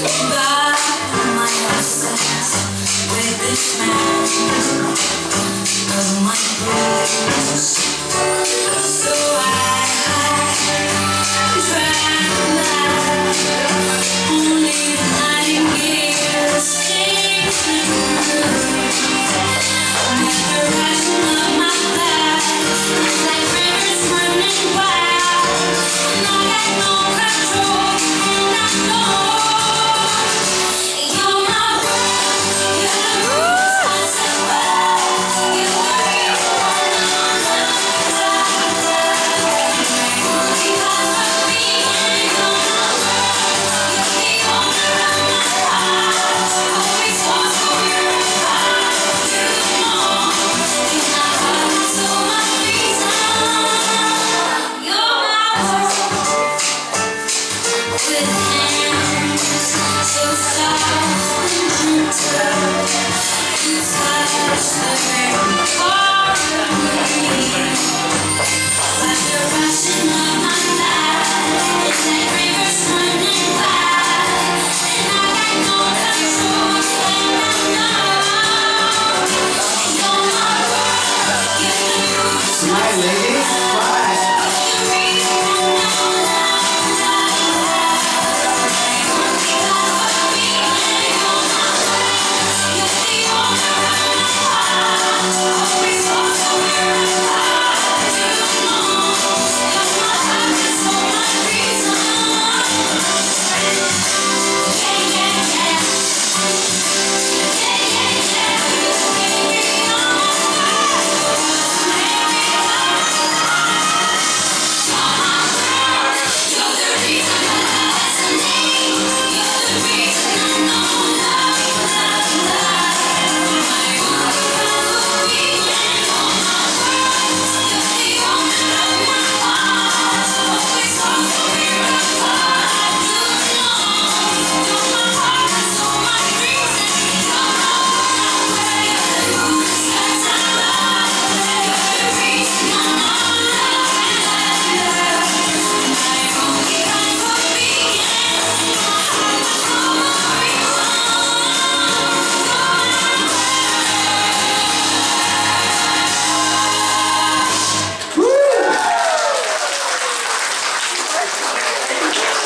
by my nonsense with this man.